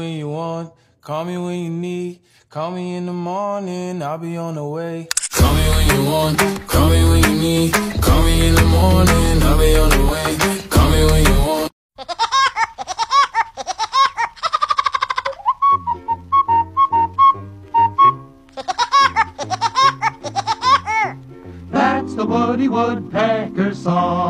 when you want, call me when you need. Call me in the morning, I'll be on the way. Call me when you want, call me when you need. Call me in the morning, I'll be on the way. Call me when you want. That's the Woody Woodpecker song.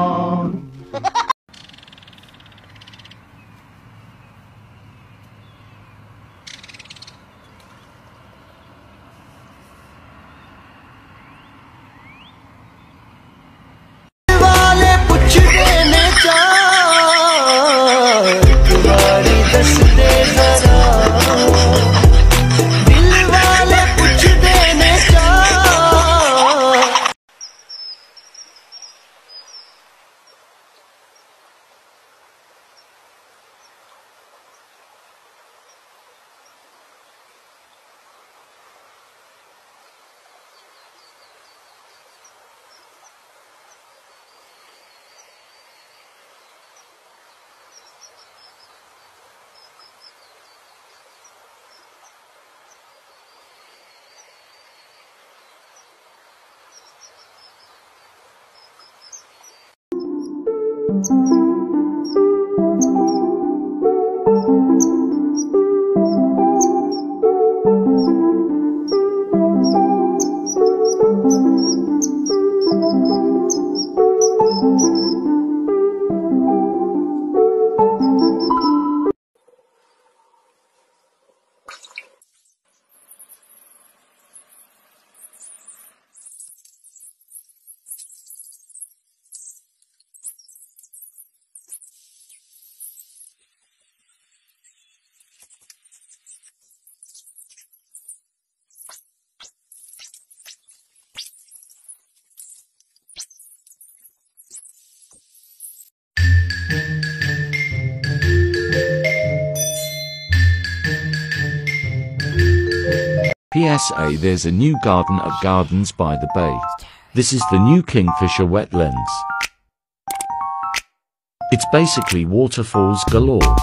PSA There's a new garden at Gardens by the Bay. This is the new Kingfisher wetlands. It's basically waterfalls galore.